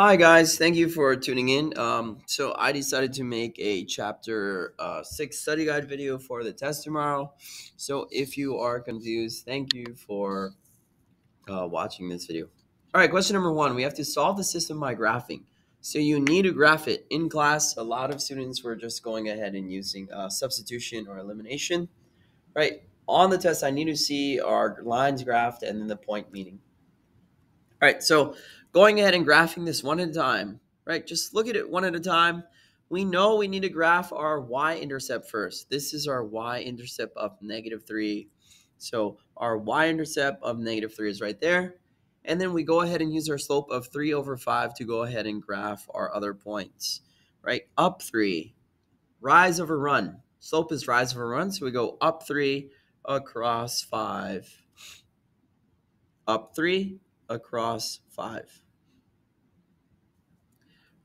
Hi guys, thank you for tuning in. Um, so I decided to make a chapter uh, six study guide video for the test tomorrow. So if you are confused, thank you for uh, watching this video. All right, question number one: We have to solve the system by graphing. So you need to graph it in class. A lot of students were just going ahead and using uh, substitution or elimination. Right on the test, I need to see our lines graphed and then the point meaning. All right, so going ahead and graphing this one at a time, right? Just look at it one at a time. We know we need to graph our y-intercept first. This is our y-intercept of negative 3. So our y-intercept of negative 3 is right there. And then we go ahead and use our slope of 3 over 5 to go ahead and graph our other points, right? Up 3, rise over run. Slope is rise over run, so we go up 3 across 5. Up 3, across 5.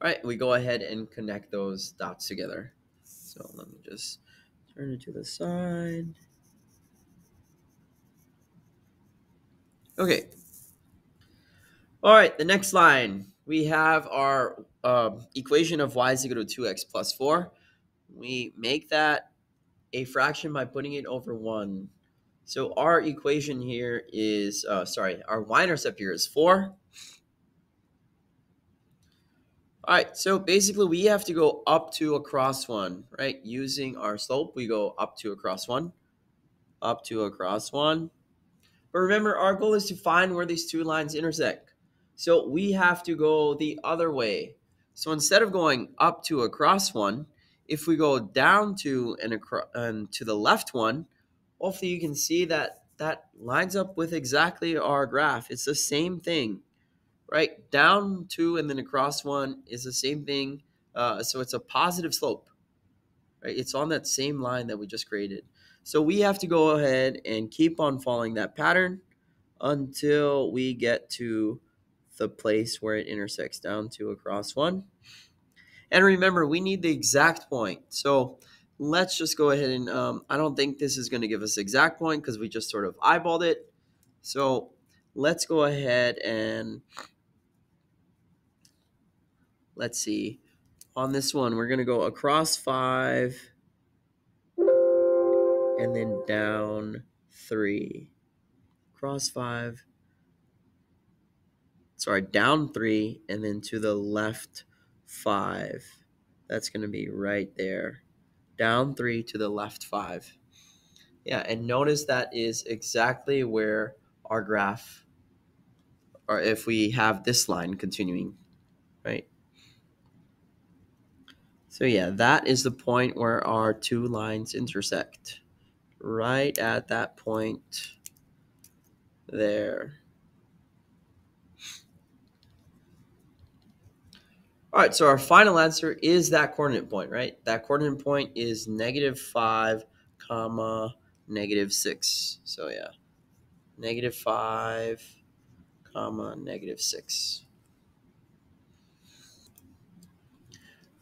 All right, we go ahead and connect those dots together. So let me just turn it to the side. Okay. All right, the next line, we have our uh, equation of y is equal to 2x plus 4. We make that a fraction by putting it over 1. So our equation here is, uh, sorry, our y-intercept here is 4. All right, so basically we have to go up two across 1, right? Using our slope, we go up two across 1, up two across 1. But remember, our goal is to find where these two lines intersect. So we have to go the other way. So instead of going up two across 1, if we go down two and, across, and to the left one, hopefully you can see that that lines up with exactly our graph. It's the same thing, right? Down two and then across one is the same thing. Uh, so it's a positive slope, right? It's on that same line that we just created. So we have to go ahead and keep on following that pattern until we get to the place where it intersects down two across one. And remember, we need the exact point. So let's just go ahead and um, I don't think this is going to give us exact point because we just sort of eyeballed it. So let's go ahead and let's see. On this one, we're going to go across five and then down three. Cross five. Sorry, down three and then to the left five. That's going to be right there down three to the left five. Yeah, and notice that is exactly where our graph, or if we have this line continuing, right? So yeah, that is the point where our two lines intersect. Right at that point there. All right, so our final answer is that coordinate point, right? That coordinate point is negative 5, comma, negative 6. So, yeah, negative 5, comma, negative 6.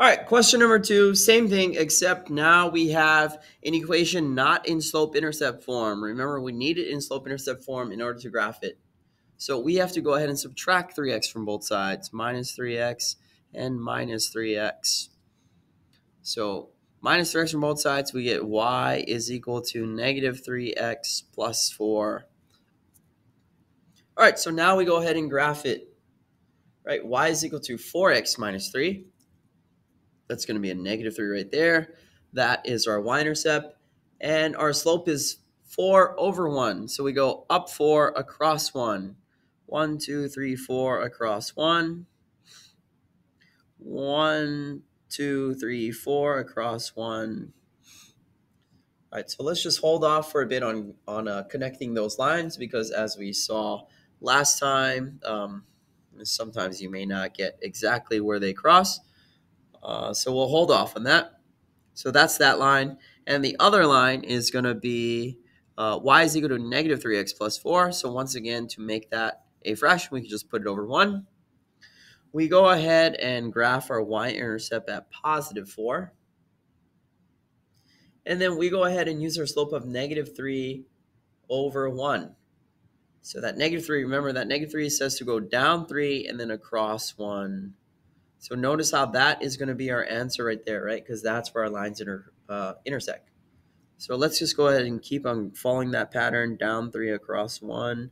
All right, question number two, same thing, except now we have an equation not in slope-intercept form. Remember, we need it in slope-intercept form in order to graph it. So we have to go ahead and subtract 3x from both sides, minus 3x and minus 3x. So minus 3x from both sides, we get y is equal to negative 3x plus 4. All right, so now we go ahead and graph it. Right, y is equal to 4x minus 3. That's going to be a negative 3 right there. That is our y-intercept. And our slope is 4 over 1. So we go up 4 across 1. 1, 2, 3, 4 across 1 one, two, three, four across one. All right, so let's just hold off for a bit on on uh, connecting those lines because as we saw last time, um, sometimes you may not get exactly where they cross. Uh, so we'll hold off on that. So that's that line. And the other line is going to be uh, y is equal to negative 3x plus 4. So once again, to make that a fraction, we can just put it over 1 we go ahead and graph our y-intercept at positive 4. And then we go ahead and use our slope of negative 3 over 1. So that negative 3, remember that negative 3 says to go down 3 and then across 1 So notice how that is going to be our answer right there, right? Because that's where our lines inter, uh, intersect. So let's just go ahead and keep on following that pattern down three across one,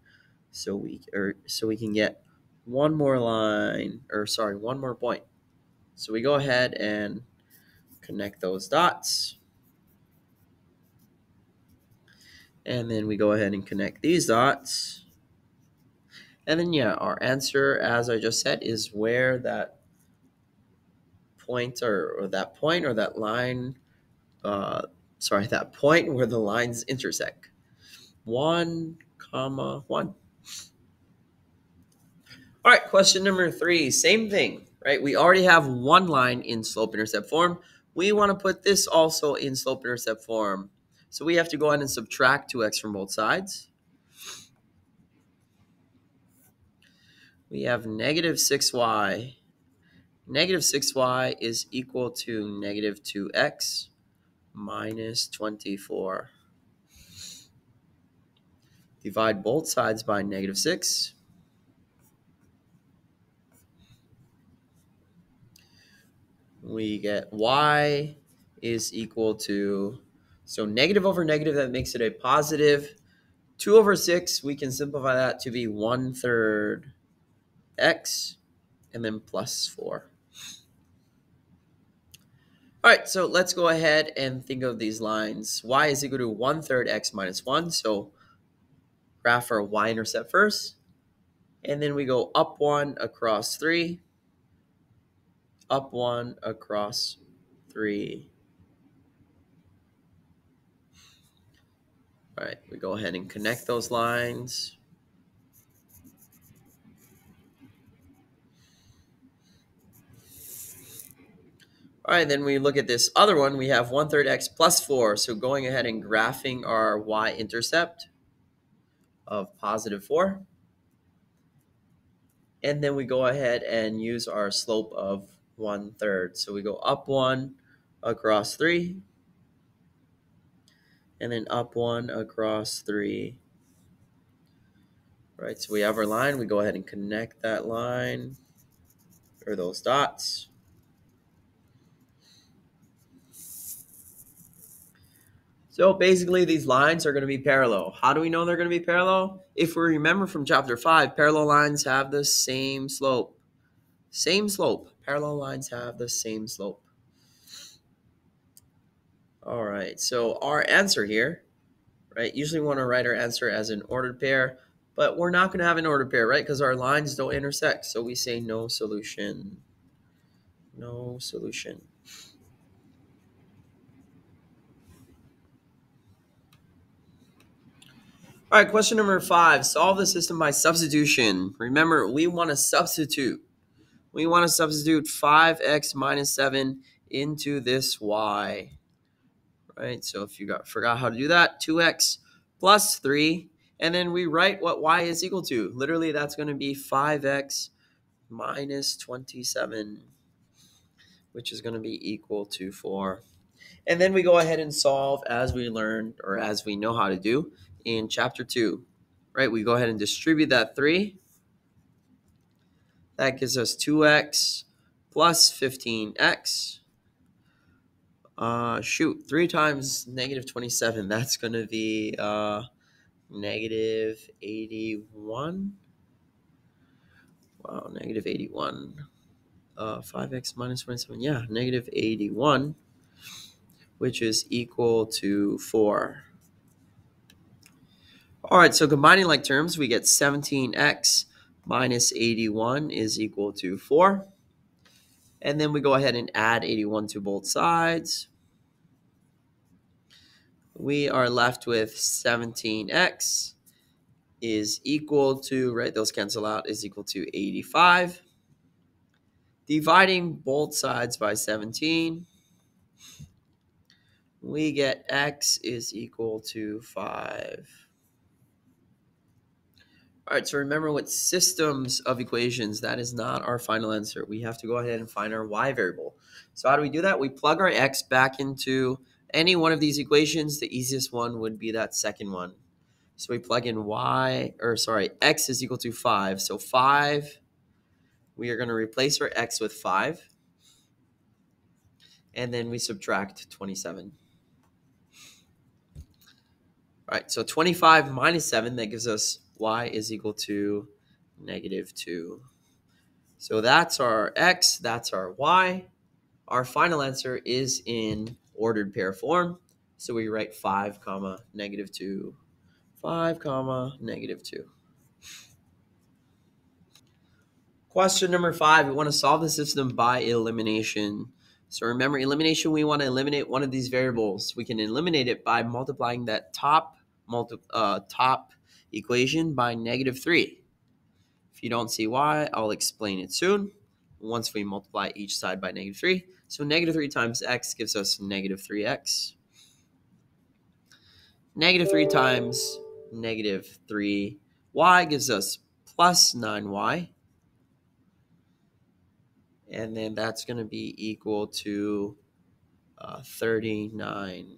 so we or so we can get one more line or sorry one more point. So we go ahead and connect those dots. And then we go ahead and connect these dots. And then, yeah, our answer, as I just said, is where that point or, or that point or that line, uh, sorry, that point where the lines intersect. One comma one. All right, question number three, same thing, right? We already have one line in slope intercept form. We want to put this also in slope intercept form. So we have to go ahead and subtract 2x from both sides. We have negative 6y. Negative 6y is equal to negative 2x minus 24. Divide both sides by negative 6. We get y is equal to, so negative over negative, that makes it a positive. 2 over 6, we can simplify that to be 1 third x and then plus 4. All right, so let's go ahead and think of these lines. y is equal to 1 third x minus 1. So graph our y-intercept first. And then we go up 1 across 3. Up 1 across 3. All right, we go ahead and connect those lines. All right, then we look at this other one. We have 1 third x plus 4. So going ahead and graphing our y-intercept of positive 4. And then we go ahead and use our slope of 1 third. So we go up 1 across 3. And then up 1 across 3. All right, so we have our line. We go ahead and connect that line or those dots. So basically, these lines are going to be parallel. How do we know they're going to be parallel? If we remember from chapter 5, parallel lines have the same slope. Same slope. Parallel lines have the same slope. All right, so our answer here, right? Usually we want to write our answer as an ordered pair, but we're not going to have an ordered pair, right? Because our lines don't intersect. So we say no solution. No solution. All right, question number five. Solve the system by substitution. Remember, we want to substitute. We want to substitute 5x minus 7 into this y. Right, so if you got forgot how to do that, 2x plus 3. And then we write what y is equal to. Literally, that's going to be 5x minus 27, which is going to be equal to 4. And then we go ahead and solve as we learned or as we know how to do in chapter 2, right? We go ahead and distribute that 3. That gives us 2x plus 15x. Uh, shoot, 3 times negative 27. That's going to be uh, negative 81. Wow, negative 81. Uh, 5x minus 27. Yeah, negative 81, which is equal to 4. All right, so combining like terms, we get 17x minus 81 is equal to 4. And then we go ahead and add 81 to both sides. We are left with 17x is equal to, right, those cancel out, is equal to 85. Dividing both sides by 17, we get x is equal to 5. All right, so remember with systems of equations, that is not our final answer. We have to go ahead and find our y variable. So how do we do that? We plug our x back into any one of these equations. The easiest one would be that second one. So we plug in y, or sorry, x is equal to 5. So 5 we are going to replace our x with 5. And then we subtract 27. All right, so 25 minus 7, that gives us y is equal to negative 2. So that's our x, that's our y. Our final answer is in ordered pair form. So we write 5 comma negative 2, 5 comma negative 2. Question number five, we want to solve the system by elimination. So remember, elimination, we want to eliminate one of these variables. We can eliminate it by multiplying that top, multi, uh, top equation by negative 3. If you don't see why, I'll explain it soon once we multiply each side by negative 3. So negative 3 times x gives us negative 3x. Negative 3 times negative 3y gives us plus 9y and then that's going to be equal to uh, 39.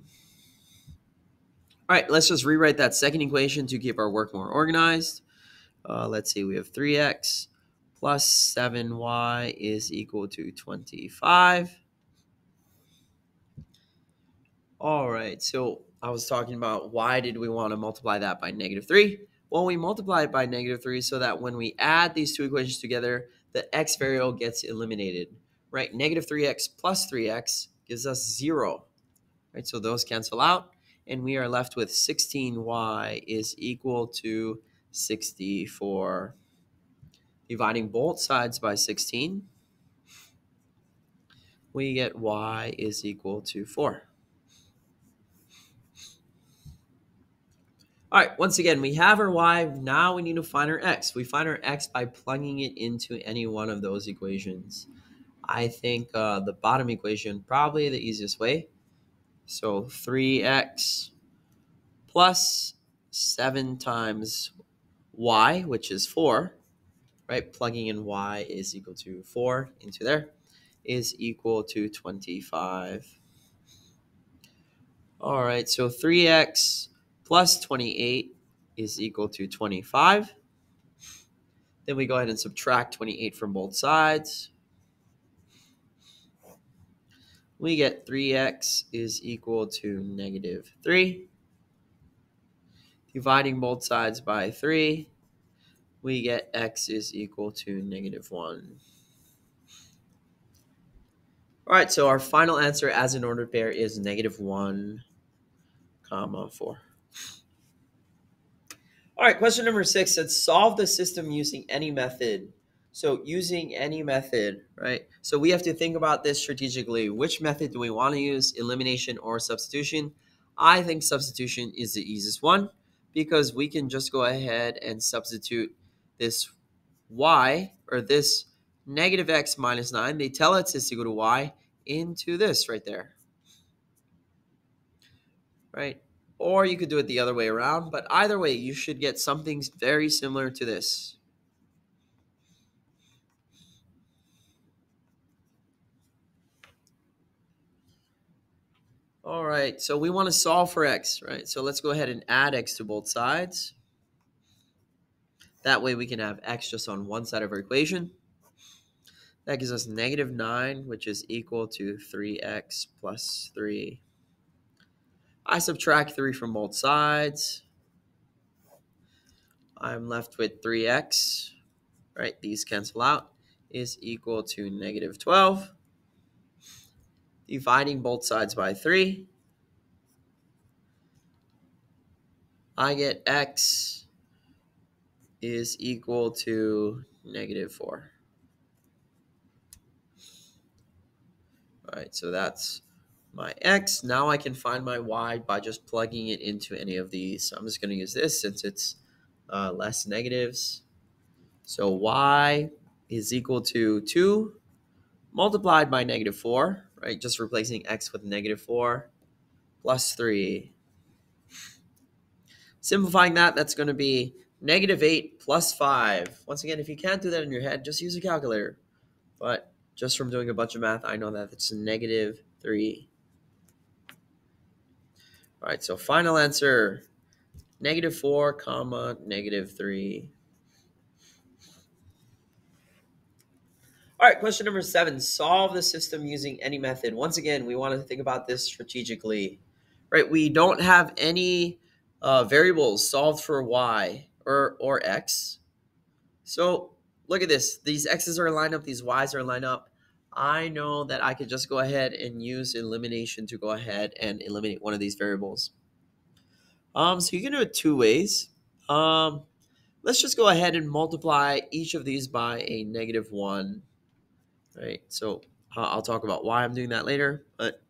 All right, let's just rewrite that second equation to keep our work more organized. Uh, let's see, we have 3x plus 7y is equal to 25. All right, so I was talking about why did we want to multiply that by negative 3? Well, we multiply it by negative 3 so that when we add these two equations together, the x variable gets eliminated, right? Negative 3x plus 3x gives us 0, right? So those cancel out, and we are left with 16y is equal to 64. Dividing both sides by 16, we get y is equal to 4. All right, once again, we have our y. Now we need to find our x. We find our x by plugging it into any one of those equations. I think uh, the bottom equation probably the easiest way. So 3x plus 7 times y, which is 4, right? Plugging in y is equal to 4 into there, is equal to 25. All right, so 3x plus 28 is equal to 25. Then we go ahead and subtract 28 from both sides. We get 3x is equal to negative 3. Dividing both sides by 3, we get x is equal to negative 1. All right, so our final answer as an ordered pair is negative 1, comma 4. All right, question number six said solve the system using any method. So using any method, right? So we have to think about this strategically. Which method do we want to use, elimination or substitution? I think substitution is the easiest one because we can just go ahead and substitute this y or this negative x minus 9. They tell us it's equal to y into this right there. Right? Or you could do it the other way around, but either way, you should get something very similar to this. All right, so we want to solve for x, right? So let's go ahead and add x to both sides. That way we can have x just on one side of our equation. That gives us negative 9, which is equal to 3x plus 3. I subtract 3 from both sides. I'm left with 3x, right? These cancel out, is equal to negative 12. Dividing both sides by 3. I get x is equal to negative 4. All right, so that's my x. Now I can find my y by just plugging it into any of these. So I'm just going to use this since it's uh, less negatives. So y is equal to 2 multiplied by negative 4, right? Just replacing x with negative 4 plus 3. Simplifying that, that's going to be negative 8 plus 5. Once again, if you can't do that in your head, just use a calculator. But just from doing a bunch of math, I know that it's negative 3. All right, so final answer, negative 4, comma, negative 3. All right, question number seven solve the system using any method. Once again, we want to think about this strategically, right? We don't have any uh, variables solved for y or, or x. So look at this. These x's are lined up, these y's are lined up. I know that I could just go ahead and use elimination to go ahead and eliminate one of these variables. Um, so you can do it two ways. Um, let's just go ahead and multiply each of these by a negative 1. Right, so uh, I'll talk about why I'm doing that later. But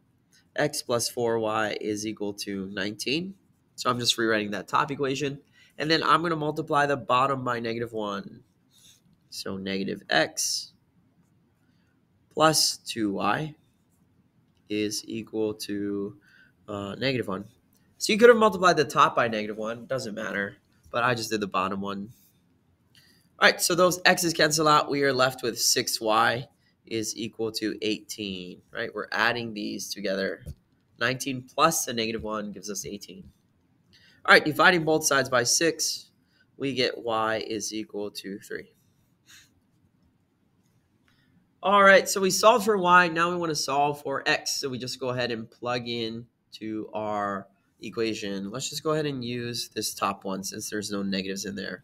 x plus 4y is equal to 19. So I'm just rewriting that top equation. And then I'm going to multiply the bottom by negative 1. So negative x plus 2y is equal to uh, negative 1. So you could have multiplied the top by negative 1. Doesn't matter. But I just did the bottom one. All right, so those x's cancel out. We are left with 6y is equal to 18, right? We're adding these together. 19 plus a negative 1 gives us 18. All right, dividing both sides by 6, we get y is equal to 3. All right, so we solved for y. Now we want to solve for x. So we just go ahead and plug in to our equation. Let's just go ahead and use this top one since there's no negatives in there.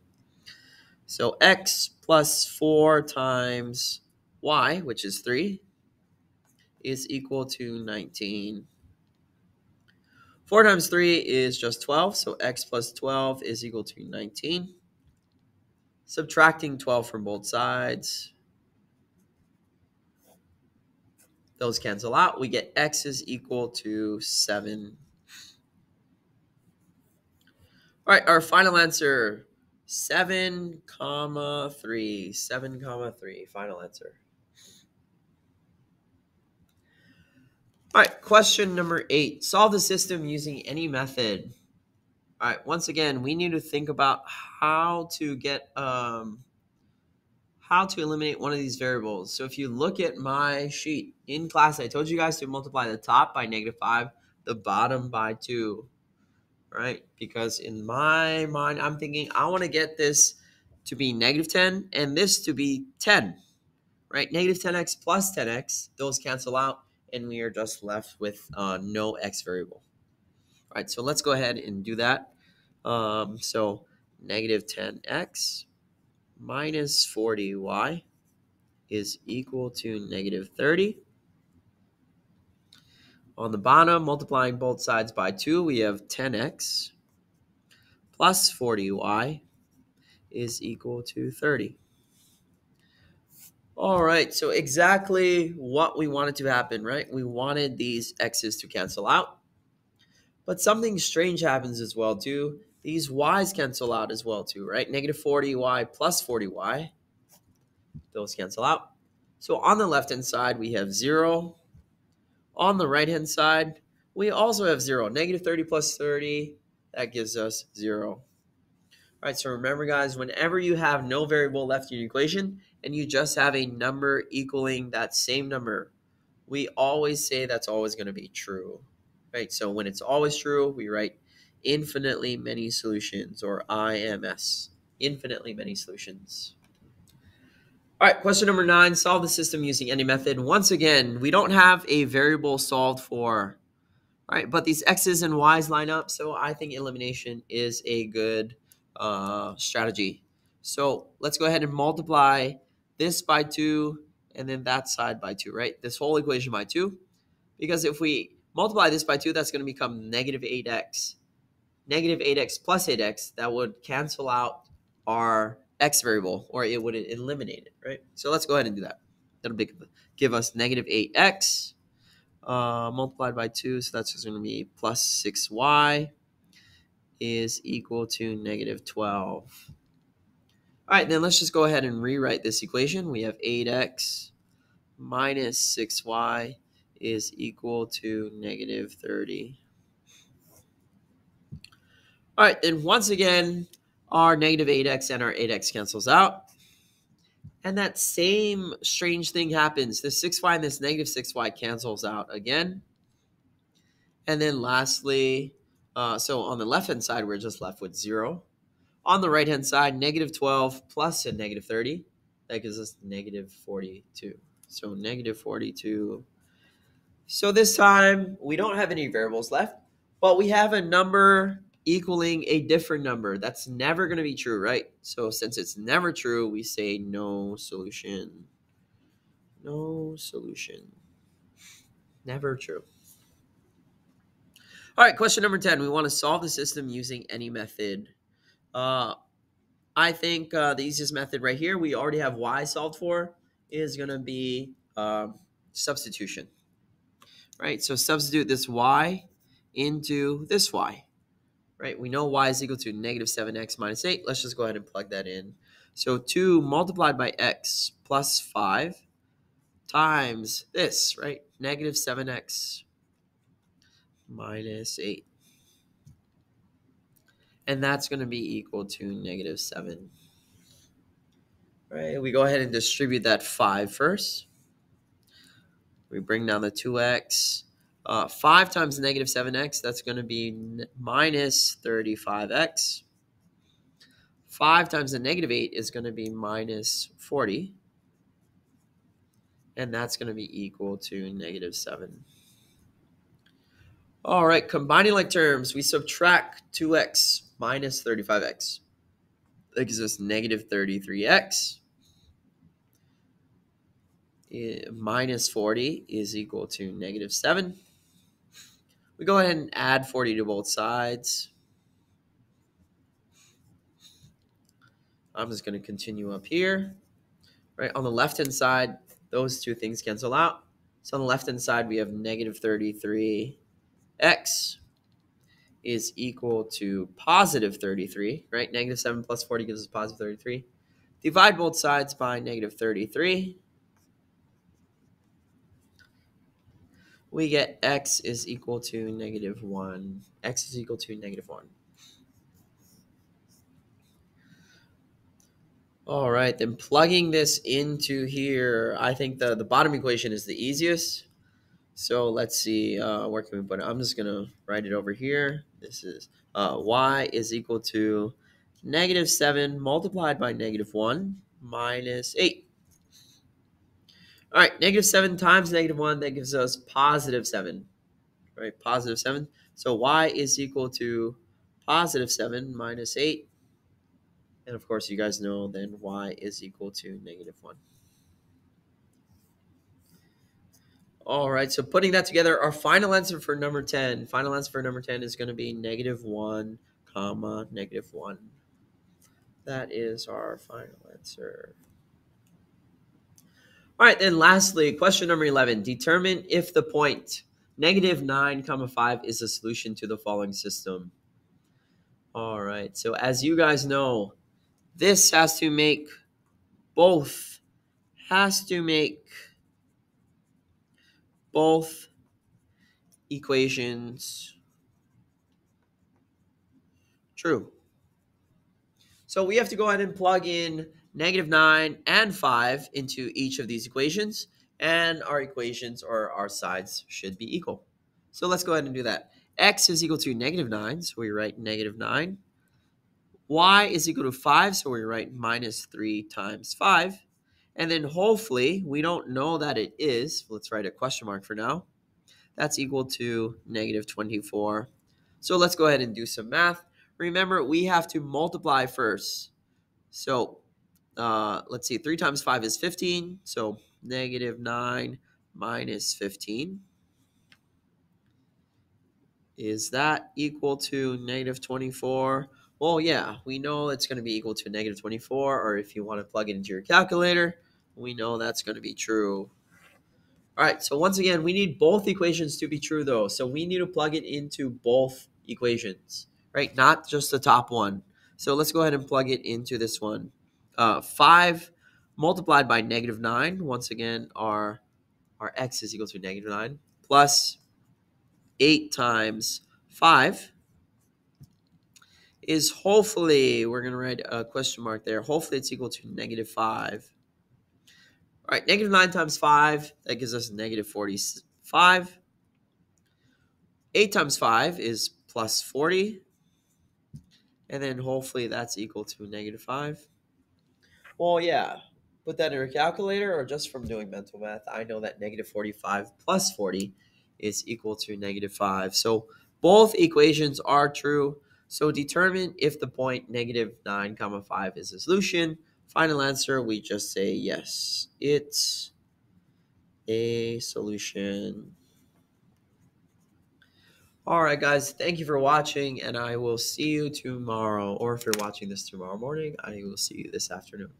So x plus 4 times y, which is 3, is equal to 19. 4 times 3 is just 12, so x plus 12 is equal to 19. Subtracting 12 from both sides. Those cancel out. We get x is equal to 7. All right, our final answer, 7 comma 3. 7 comma 3, final answer. All right, question number eight. Solve the system using any method. All right, once again, we need to think about how to get um, how to eliminate one of these variables. So if you look at my sheet in class, I told you guys to multiply the top by negative 5, the bottom by 2, right? Because in my mind, I'm thinking I want to get this to be negative 10 and this to be 10, right? Negative 10x plus 10x, those cancel out and we are just left with uh, no x variable. All right, so let's go ahead and do that. Um, so negative 10x minus 40y is equal to negative 30. On the bottom, multiplying both sides by 2, we have 10x plus 40y is equal to 30. All right, so exactly what we wanted to happen, right? We wanted these x's to cancel out. But something strange happens as well, too. These y's cancel out as well, too, right? Negative 40y plus 40y. Those cancel out. So on the left-hand side, we have 0. On the right-hand side, we also have 0. Negative 30 plus 30, that gives us 0. All right, so remember, guys, whenever you have no variable left in your equation, and you just have a number equaling that same number, we always say that's always going to be true, right? So when it's always true, we write infinitely many solutions or IMS, infinitely many solutions. All right, question number nine, solve the system using any method. Once again, we don't have a variable solved for, right? But these X's and Y's line up, so I think elimination is a good uh, strategy. So let's go ahead and multiply this by 2, and then that side by 2, right? This whole equation by 2. Because if we multiply this by 2, that's going to become negative 8x. Negative 8x plus 8x, that would cancel out our x variable, or it would eliminate it, right? So let's go ahead and do that. That'll be, give us negative 8x uh, multiplied by 2, so that's just going to be plus 6y is equal to negative 12. All right, then let's just go ahead and rewrite this equation. We have 8x minus 6y is equal to negative 30. All right, then once again, our negative 8x and our 8x cancels out. And that same strange thing happens. This 6y and this negative 6y cancels out again. And then lastly, uh, so on the left-hand side, we're just left with 0. On the right-hand side, negative 12 plus a negative 30. That gives us negative 42. So negative 42. So this time we don't have any variables left, but we have a number equaling a different number. That's never going to be true, right? So since it's never true, we say no solution. No solution. Never true. All right, question number 10. We want to solve the system using any method. Uh, I think uh, the easiest method right here, we already have y solved for, is going to be uh, substitution. Right, so substitute this y into this y right? We know y is equal to negative 7x minus 8. Let's just go ahead and plug that in. So 2 multiplied by x plus 5 times this, right? Negative 7x minus 8. And that's going to be equal to negative 7. Right, we go ahead and distribute that 5 first. We bring down the 2x uh, 5 times negative 7x, that's going to be minus 35x. 5 times the negative 8 is going to be minus 40. And that's going to be equal to negative 7. All right, combining like terms, we subtract 2x minus 35x. That gives us negative 33x. Eh, minus 40 is equal to negative 7. We go ahead and add 40 to both sides. I'm just going to continue up here. Right on the left-hand side, those two things cancel out. So on the left-hand side, we have negative 33x is equal to positive 33, right? Negative 7 plus 40 gives us positive 33. Divide both sides by negative 33. we get x is equal to negative 1. x is equal to negative 1. All right, then plugging this into here, I think the, the bottom equation is the easiest. So let's see, uh, where can we put it? I'm just going to write it over here. This is uh, y is equal to negative 7 multiplied by negative 1 minus 8. All right, negative 7 times negative 1, that gives us positive 7. All right, positive 7. So y is equal to positive 7 minus 8. And of course, you guys know then y is equal to negative 1. All right, so putting that together, our final answer for number 10, final answer for number 10 is going to be negative 1, comma, negative 1. That is our final answer. All right, then lastly, question number 11. Determine if the point negative 9 comma 5 is a solution to the following system. All right, so as you guys know, this has to make both, has to make both equations true. So we have to go ahead and plug in negative 9, and 5 into each of these equations, and our equations or our sides should be equal. So let's go ahead and do that. x is equal to negative 9, so we write negative 9. y is equal to 5, so we write minus 3 times 5. And then hopefully, we don't know that it is, let's write a question mark for now. That's equal to negative 24. So let's go ahead and do some math. Remember, we have to multiply first. So uh, let's see, 3 times 5 is 15. So negative 9 minus 15. Is that equal to negative 24? Well, yeah, we know it's going to be equal to negative 24. Or if you want to plug it into your calculator, we know that's going to be true. All right, so once again, we need both equations to be true, though. So we need to plug it into both equations, right? Not just the top one. So let's go ahead and plug it into this one uh, 5 multiplied by negative 9. Once again, our, our x is equal to negative 9 plus 8 times 5 is hopefully, we're going to write a question mark there. Hopefully it's equal to negative 5. All right, negative 9 times 5, that gives us negative 45. 8 times 5 is plus 40. And then hopefully that's equal to negative 5. Well, yeah, put that in your calculator or just from doing mental math, I know that negative 45 plus 40 is equal to negative 5. So both equations are true. So determine if the point negative 9 comma 5 is a solution. Final answer, we just say yes. It's a solution. All right, guys, thank you for watching, and I will see you tomorrow. Or if you're watching this tomorrow morning, I will see you this afternoon.